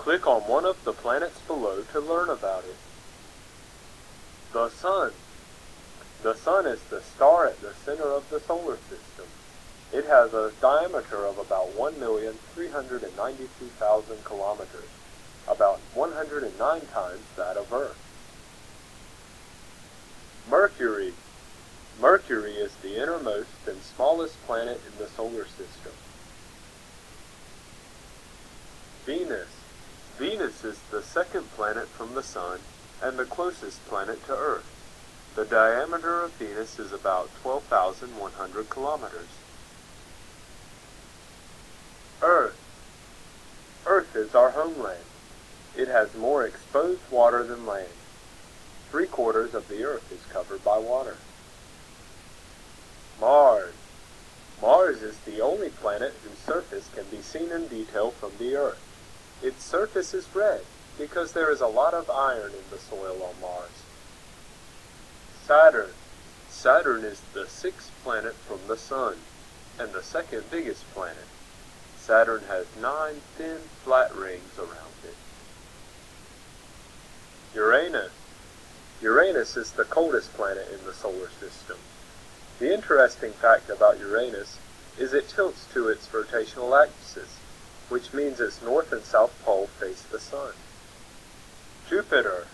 Click on one of the planets below to learn about it. The Sun. The Sun is the star at the center of the solar system. It has a diameter of about 1,392,000 kilometers, about 109 times that of Earth. Mercury. Mercury is the innermost and smallest planet in the solar system. Venus. Venus is the second planet from the Sun and the closest planet to Earth. The diameter of Venus is about 12,100 kilometers. Earth. Earth is our homeland. It has more exposed water than land. Three quarters of the Earth is covered by water. Mars. Mars is the only planet whose surface can be seen in detail from the Earth. Its surface is red because there is a lot of iron in the soil on Mars. Saturn. Saturn is the sixth planet from the Sun, and the second biggest planet. Saturn has nine thin, flat rings around it. Uranus. Uranus is the coldest planet in the solar system. The interesting fact about Uranus is it tilts to its rotational axis, which means its north and south pole face the sun. Jupiter.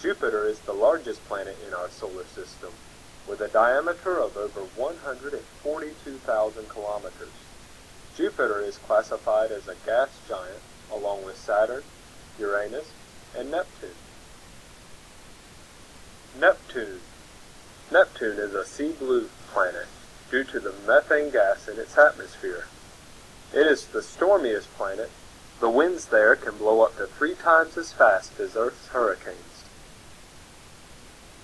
Jupiter is the largest planet in our solar system, with a diameter of over 142,000 kilometers. Jupiter is classified as a gas giant, along with Saturn, Uranus, and Neptune. Neptune. Neptune is a sea blue planet due to the methane gas in its atmosphere. It is the stormiest planet. The winds there can blow up to three times as fast as Earth's hurricanes.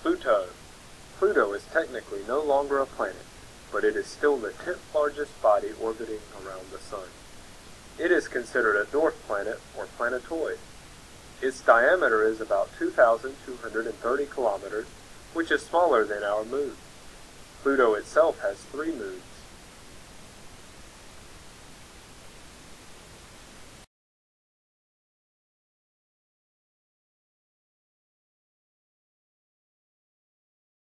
Pluto. Pluto is technically no longer a planet, but it is still the tenth largest body orbiting around the Sun. It is considered a dwarf planet or planetoid. Its diameter is about 2,230 kilometers, which is smaller than our moon. Pluto itself has three moons,